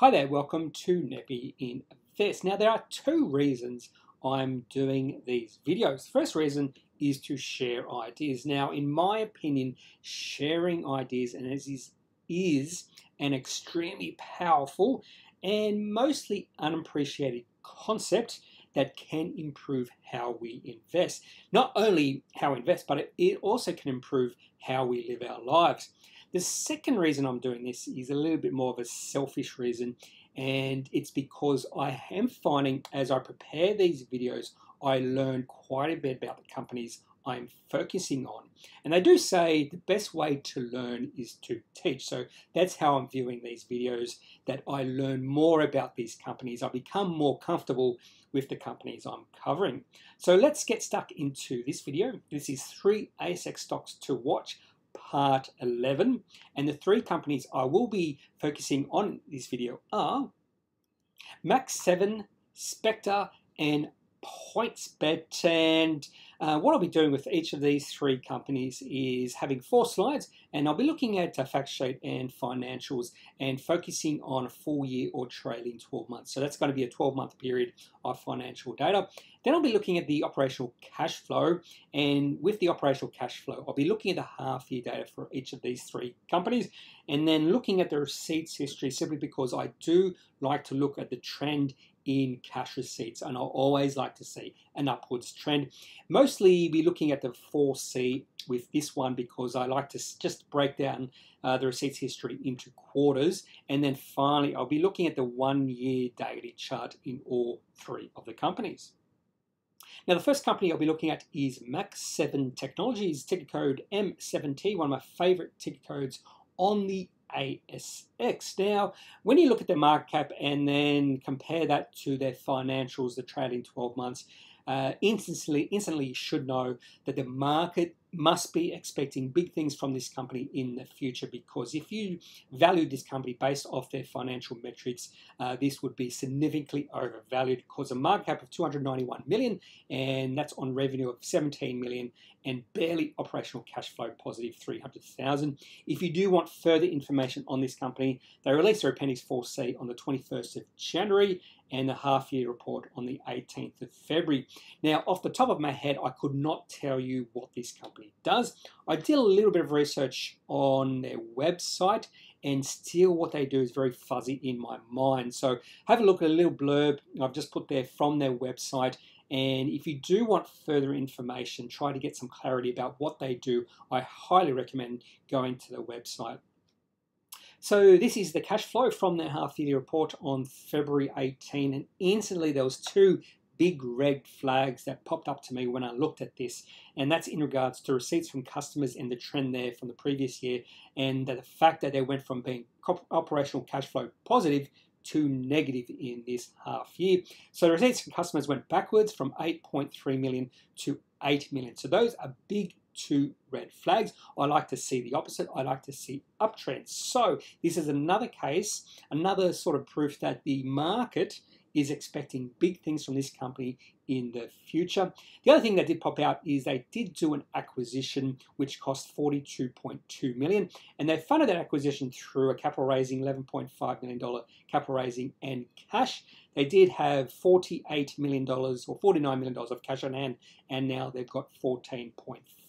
Hi there, welcome to Kneppy Invest. Now, there are two reasons I'm doing these videos. The first reason is to share ideas. Now, in my opinion, sharing ideas and as is, is an extremely powerful and mostly unappreciated concept that can improve how we invest. Not only how we invest, but it also can improve how we live our lives. The second reason I'm doing this is a little bit more of a selfish reason, and it's because I am finding as I prepare these videos, I learn quite a bit about the companies I'm focusing on. And they do say the best way to learn is to teach. So that's how I'm viewing these videos, that I learn more about these companies. I become more comfortable with the companies I'm covering. So let's get stuck into this video. This is three ASX stocks to watch part 11. And the three companies I will be focusing on this video are Mach7, Spectur, and PointsBet. And uh, what I'll be doing with each of these three companies is having four slides, and I'll be looking at a fact sheet and financials and focusing on a full year or trailing 12 months. So that's going to be a 12 month period of financial data. Then I'll be looking at the operational cash flow, and with the operational cash flow, I'll be looking at the half year data for each of these three companies, and then looking at the receipts history simply because I do like to look at the trend in cash receipts, and I'll always like to see an upwards trend. Mostly be looking at the 4C with this one because I like to just break down uh, the receipts history into quarters, and then finally I'll be looking at the one year daily chart in all three of the companies. Now, the first company I'll be looking at is Mach7 Technologies, ticker code M7T, one of my favorite ticker codes on the ASX. Now, when you look at their market cap and then compare that to their financials, the trailing 12 months, uh, instantly, instantly should know that the market must be expecting big things from this company in the future because if you value this company based off their financial metrics, uh, this would be significantly overvalued because a market cap of 291 million and that's on revenue of 17 million and barely operational cash flow positive 300,000. If you do want further information on this company, they released their Appendix 4C on the 21st of January and the half year report on the 18th of February. Now, off the top of my head, I could not tell you what this company does. I did a little bit of research on their website, and still what they do is very fuzzy in my mind. So, have a look at a little blurb I've just put there from their website. And if you do want further information, try to get some clarity about what they do, I highly recommend going to the website. So this is the cash flow from their half yearly report on February 18 and instantly there was two big red flags that popped up to me when I looked at this and that's in regards to receipts from customers and the trend there from the previous year and the fact that they went from being operational cash flow positive to negative in this half year. So receipts from customers went backwards from 8.3 million to 8 million. So those are big two red flags. I like to see the opposite. I like to see uptrends. So this is another case, another sort of proof that the market is expecting big things from this company in the future. The other thing that did pop out is they did do an acquisition which cost 42.2 million and they funded that acquisition through a capital raising 11.5 million dollar capital raising and cash. They did have 48 million dollars or 49 million dollars of cash on hand and now they've got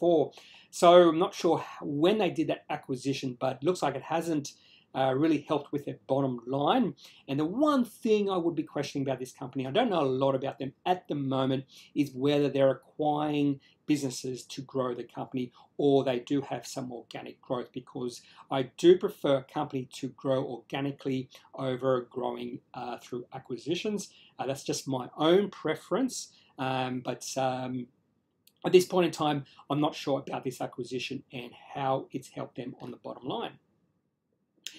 14.4. So I'm not sure when they did that acquisition but looks like it hasn't uh, really helped with their bottom line. And the one thing I would be questioning about this company, I don't know a lot about them at the moment, is whether they're acquiring businesses to grow the company or they do have some organic growth because I do prefer a company to grow organically over growing uh, through acquisitions. Uh, that's just my own preference. Um, but um, at this point in time, I'm not sure about this acquisition and how it's helped them on the bottom line.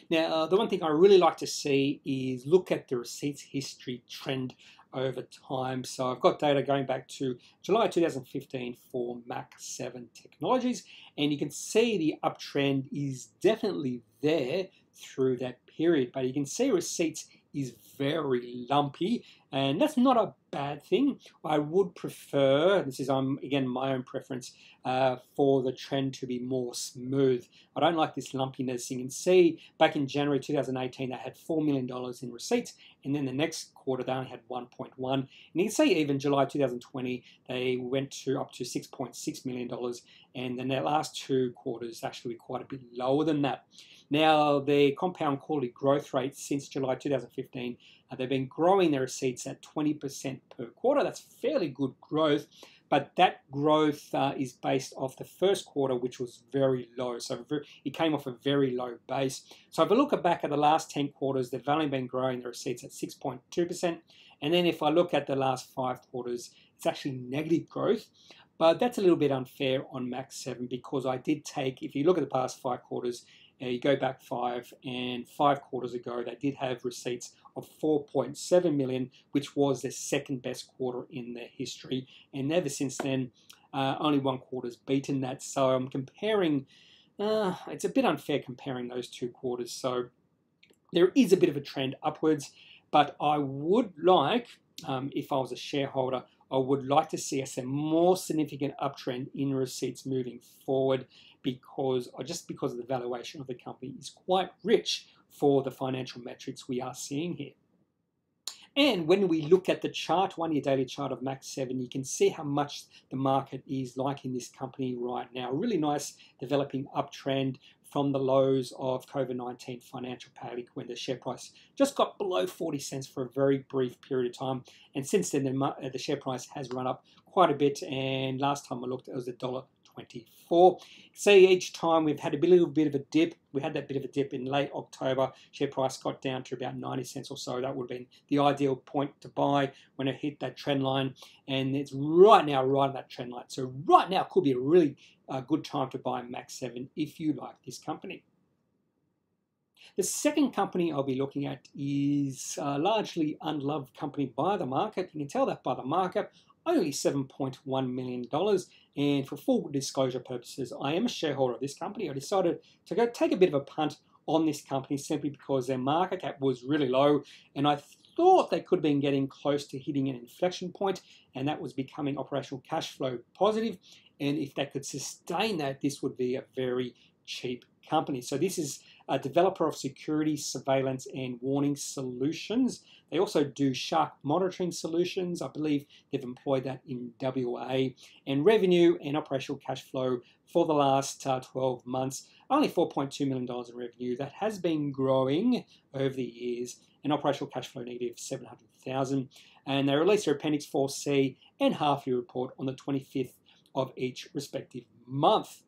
Now, uh, the one thing I really like to see is look at the receipts history trend over time. So I've got data going back to July 2015 for Mach7 Technologies, and you can see the uptrend is definitely there through that period, but you can see receipts is very lumpy, and that's not a bad thing. I would prefer, this is um, again my own preference, uh, for the trend to be more smooth. I don't like this lumpiness. You can see back in January 2018, they had $4 million in receipts, and then the next quarter they only had 1.1. And you can see even July 2020, they went to up to $6.6 million, and then their last two quarters actually quite a bit lower than that. Now, the compound quarterly growth rate since July 2015, uh, they've been growing their receipts at 20% per quarter. That's fairly good growth, but that growth uh, is based off the first quarter, which was very low. So it came off a very low base. So if I look back at the last 10 quarters, they've only been growing their receipts at 6.2%. And then if I look at the last five quarters, it's actually negative growth. But that's a little bit unfair on Mach7 because I did take, if you look at the past five quarters, uh, you go back five, and five quarters ago, they did have receipts of 4.7 million, which was their second best quarter in their history. And ever since then, uh, only one quarter's beaten that. So I'm comparing, uh, it's a bit unfair comparing those two quarters. So there is a bit of a trend upwards, but I would like, um, if I was a shareholder, I would like to see us a more significant uptrend in receipts moving forward because, or just because of the valuation of the company is quite rich for the financial metrics we are seeing here. And when we look at the chart, one year daily chart of Mach7, you can see how much the market is liking this company right now. Really nice developing uptrend from the lows of COVID 19 financial panic when the share price just got below 40 cents for a very brief period of time. And since then, the, the share price has run up quite a bit. And last time I looked, it was a dollar 24. See, each time we've had a little bit of a dip. We had that bit of a dip in late October. Share price got down to about 90 cents or so. That would have been the ideal point to buy when it hit that trend line. And it's right now right on that trend line. So right now could be a really uh, good time to buy Mach7 if you like this company. The second company I'll be looking at is a largely unloved company by the market. You can tell that by the market only $7.1 million. And for full disclosure purposes, I am a shareholder of this company. I decided to go take a bit of a punt on this company simply because their market cap was really low and I thought they could have been getting close to hitting an inflection point and that was becoming operational cash flow positive. positive and if they could sustain that this would be a very cheap company. So this is a developer of security, surveillance, and warning solutions. They also do shark monitoring solutions. I believe they've employed that in WA. And revenue and operational cash flow for the last uh, 12 months, only $4.2 million in revenue. That has been growing over the years. And operational cash flow negative 700,000. And they released their Appendix 4C and half year report on the 25th of each respective month.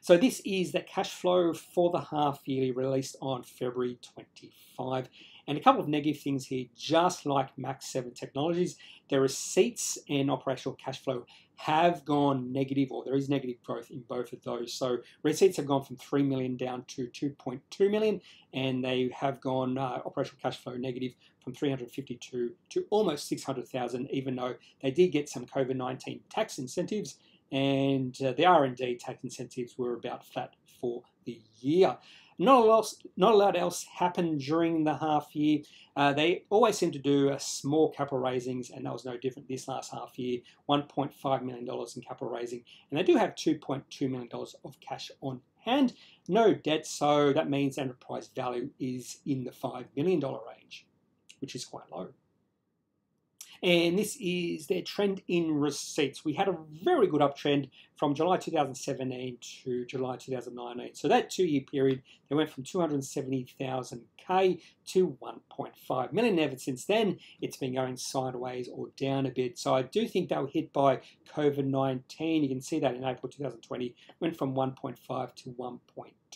So this is the cash flow for the half yearly released on February 25. And a couple of negative things here, just like Mach7 Technologies, their receipts and operational cash flow have gone negative, or there is negative growth in both of those. So receipts have gone from 3 million down to 2.2 million, and they have gone uh, operational cash flow negative from 352 to almost 600,000, even though they did get some COVID-19 tax incentives and uh, the R&D tax incentives were about flat for the year. Not a, lot, not a lot else happened during the half year. Uh, they always seem to do a small capital raisings, and that was no different this last half year. $1.5 million in capital raising, and they do have $2.2 million of cash on hand. No debt, so that means enterprise value is in the $5 million range, which is quite low and this is their trend in receipts. We had a very good uptrend from July 2017 to July 2019. So that two-year period, they went from 270,000k to 1.5 million. Ever since then, it's been going sideways or down a bit. So I do think they were hit by COVID-19. You can see that in April 2020, went from 1.5 to 1.2.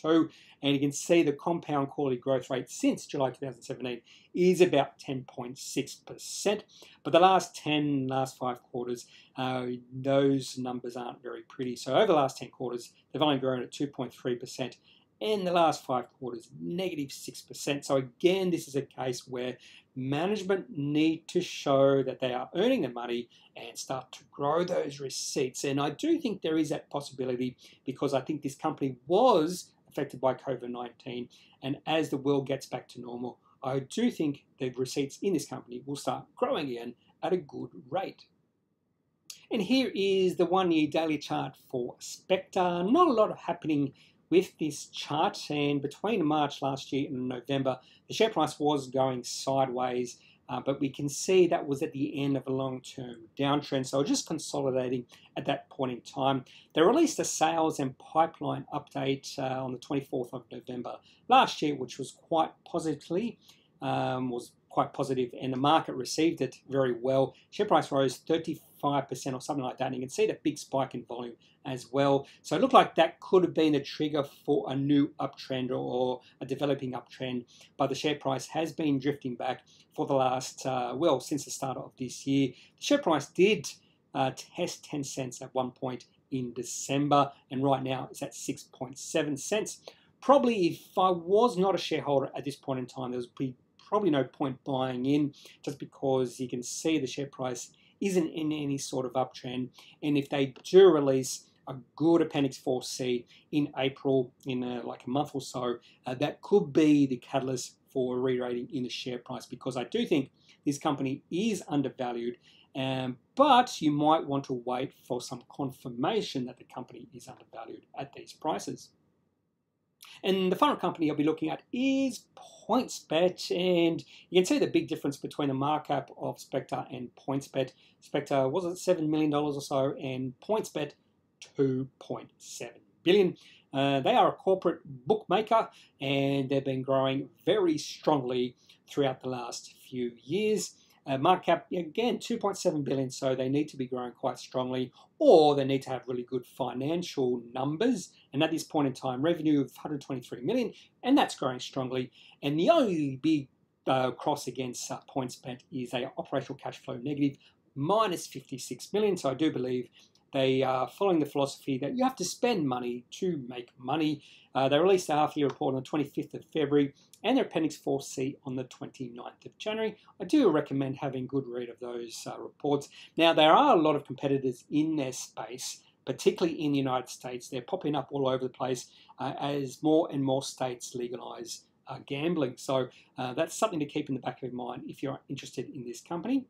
And you can see the compound quarterly growth rate since July 2017 is about 10.6%. But the last 10, last five quarters, uh, those numbers aren't very pretty. So over the last 10 quarters, they've only grown at 2.3%. In the last five quarters, negative 6%. So again, this is a case where management need to show that they are earning the money and start to grow those receipts. And I do think there is that possibility because I think this company was affected by COVID 19. And as the world gets back to normal, I do think the receipts in this company will start growing again at a good rate. And here is the one year daily chart for Spectur. Not a lot of happening with this chart, and between March last year and November, the share price was going sideways. Uh, but we can see that was at the end of a long-term downtrend. So just consolidating at that point in time. They released a sales and pipeline update uh, on the 24th of November last year, which was quite positively, um, was quite positive, and the market received it very well. Share price rose 35% or something like that, and you can see the big spike in volume as well. So it looked like that could have been a trigger for a new uptrend or a developing uptrend, but the share price has been drifting back for the last, uh, well, since the start of this year. The share price did uh, test 10 cents at one point in December, and right now it's at 6.7 cents. Probably if I was not a shareholder at this point in time, there would be probably no point buying in just because you can see the share price isn't in any sort of uptrend. And if they do release a good Appendix 4C in April, in a, like a month or so, uh, that could be the catalyst for re-rating in the share price because I do think this company is undervalued, um, but you might want to wait for some confirmation that the company is undervalued at these prices. And the final company I'll be looking at is PointsBet, and you can see the big difference between the markup of Spectur and PointsBet. Spectur was it seven million dollars or so, and PointsBet 2.7 billion. Uh, they are a corporate bookmaker, and they've been growing very strongly throughout the last few years. Uh, market cap again 2.7 billion, so they need to be growing quite strongly, or they need to have really good financial numbers. And at this point in time, revenue of 123 million, and that's growing strongly. And the only big uh, cross against uh, PointsBet is a operational cash flow negative, minus 56 million. So I do believe they are following the philosophy that you have to spend money to make money. Uh, they released a half year report on the 25th of February and their Appendix 4C on the 29th of January. I do recommend having a good read of those uh, reports. Now, there are a lot of competitors in their space, particularly in the United States. They're popping up all over the place uh, as more and more states legalize uh, gambling. So uh, that's something to keep in the back of your mind if you're interested in this company.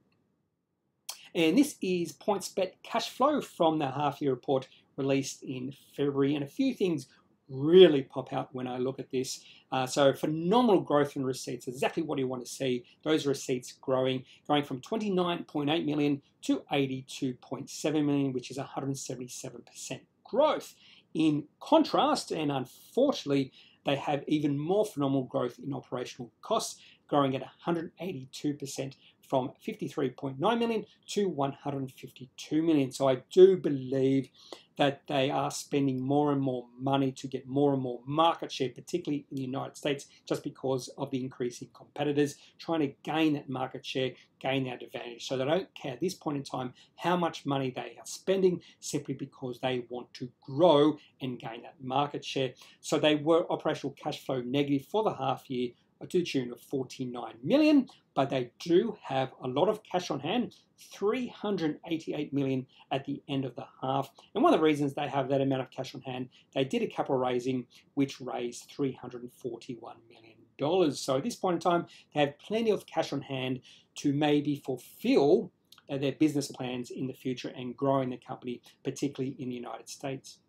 And this is PointsBet cash flow from the half year report released in February. And a few things really pop out when I look at this. Uh, so phenomenal growth in receipts, exactly what you want to see. Those receipts growing, going from 29.8 million to 82.7 million, which is 177% growth. In contrast, and unfortunately, they have even more phenomenal growth in operational costs, growing at 182% from 53.9 million to 152 million. So I do believe that they are spending more and more money to get more and more market share, particularly in the United States, just because of the increasing competitors trying to gain that market share, gain that advantage. So they don't care at this point in time how much money they are spending, simply because they want to grow and gain that market share. So they were operational cash flow negative for the half year to the tune of 49 million, but they do have a lot of cash on hand, 388 million at the end of the half. And one of the reasons they have that amount of cash on hand, they did a capital raising which raised 341 million dollars. So at this point in time, they have plenty of cash on hand to maybe fulfill uh, their business plans in the future and growing the company, particularly in the United States.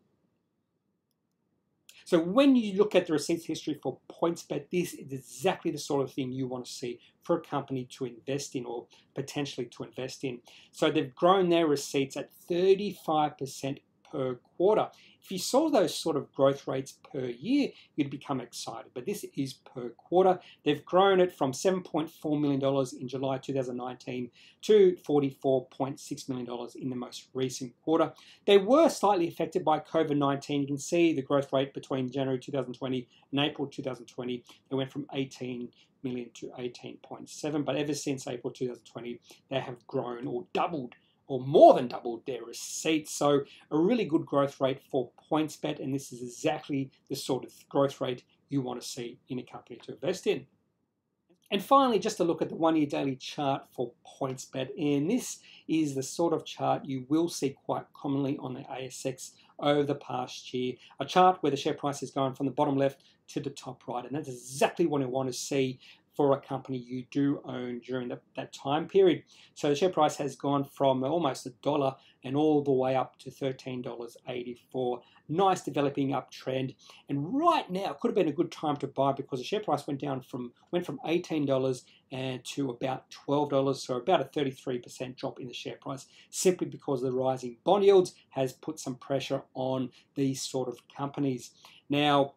So when you look at the receipts history for PointsBet, this is exactly the sort of thing you want to see for a company to invest in or potentially to invest in. So they've grown their receipts at 35% per quarter. If you saw those sort of growth rates per year, you'd become excited. But this is per quarter. They've grown it from $7.4 million in July 2019 to $44.6 million in the most recent quarter. They were slightly affected by COVID 19. You can see the growth rate between January 2020 and April 2020. They went from 18 million to 18.7, but ever since April 2020, they have grown or doubled or more than doubled their receipts. So a really good growth rate for PointsBet, and this is exactly the sort of growth rate you want to see in a company to invest in. And finally, just a look at the one-year daily chart for PointsBet, and this is the sort of chart you will see quite commonly on the ASX over the past year. A chart where the share price is going from the bottom left to the top right, and that's exactly what I want to see for a company you do own during the, that time period. So the share price has gone from almost a dollar and all the way up to $13.84. Nice developing uptrend. And right now could have been a good time to buy because the share price went down from went from $18 and to about $12, so about a 33% drop in the share price, simply because the rising bond yields has put some pressure on these sort of companies. Now,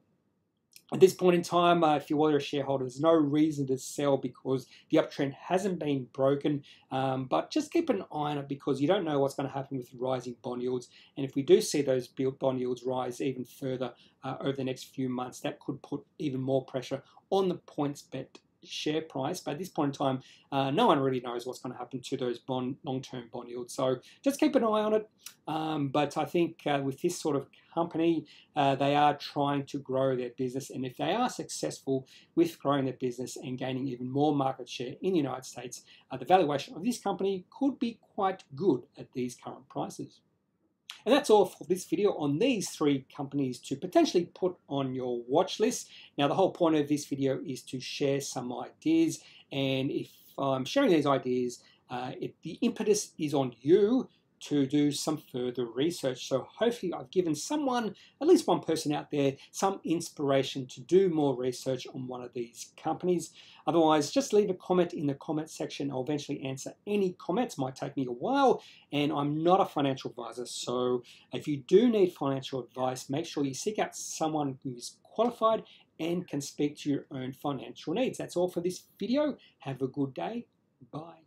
at this point in time, uh, if you are a shareholder, there's no reason to sell because the uptrend hasn't been broken. Um, but just keep an eye on it because you don't know what's going to happen with rising bond yields. And if we do see those bond yields rise even further uh, over the next few months, that could put even more pressure on the PointsBet share price. But at this point in time, uh, no one really knows what's going to happen to those bond long-term bond yields. So just keep an eye on it. Um, but I think uh, with this sort of company, uh, they are trying to grow their business, and if they are successful with growing their business and gaining even more market share in the United States, uh, the valuation of this company could be quite good at these current prices. And that's all for this video on these three companies to potentially put on your watch list. Now, the whole point of this video is to share some ideas. And if I'm sharing these ideas, uh, the impetus is on you to do some further research. So hopefully I've given someone, at least one person out there, some inspiration to do more research on one of these companies. Otherwise, just leave a comment in the comment section. I'll eventually answer any comments. Might take me a while, and I'm not a financial advisor. So if you do need financial advice, make sure you seek out someone who's qualified and can speak to your own financial needs. That's all for this video. Have a good day. Bye.